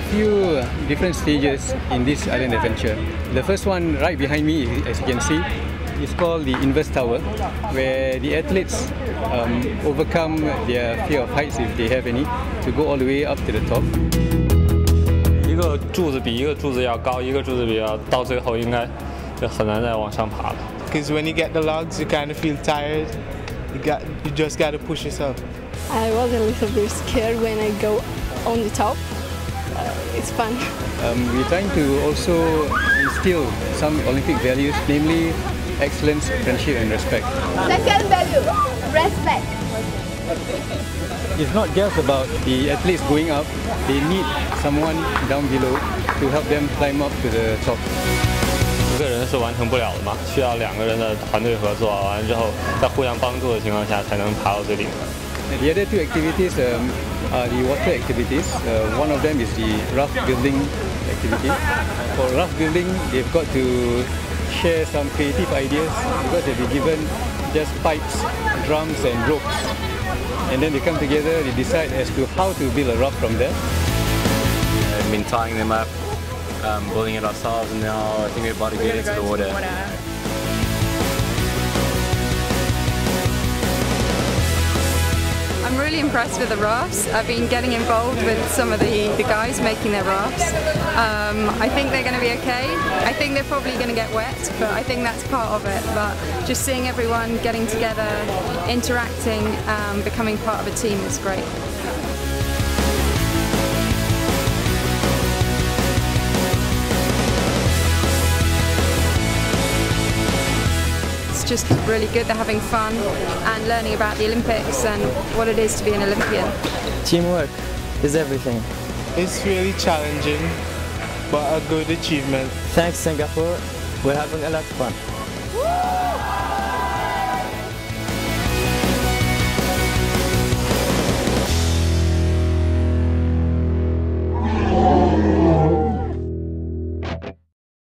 a few different stages in this island adventure. The first one right behind me, as you can see, is called the Inverse Tower, where the athletes um, overcome their fear of heights if they have any, to go all the way up to the top. 一个柱子比一个柱子要高，一个柱子比要到最后应该就很难再往上爬了。Because when you get the logs, you kind of feel tired. You got, you just got to push yourself. I was a little bit scared when I go on the top. Uh, it's fun. Um, we're trying to also instill some Olympic values, namely excellence, friendship, and respect. Second value, respect. It's not just about the athletes going up, they need someone down below to help them climb up to the top. 一个人是完成不了的嘛，需要两个人的团队合作，完了之后在互相帮助的情况下才能爬到最顶端。The other two activities um, are the water activities. Uh, one of them is the raft building activity. For raft building, they've got to share some creative ideas because they've been given just pipes, drums and ropes. And then they come together, they decide as to how to build a raft from there. I've been tying them up, um, building it ourselves, and now I think we're about to get into the water. I'm really impressed with the rafts. I've been getting involved with some of the, the guys making their rafts. Um, I think they're going to be okay. I think they're probably going to get wet, but I think that's part of it. But just seeing everyone getting together, interacting, um, becoming part of a team is great. Just really good. They're having fun and learning about the Olympics and what it is to be an Olympian. Teamwork is everything. It's really challenging, but a good achievement. Thanks Singapore, we're having a lot of fun.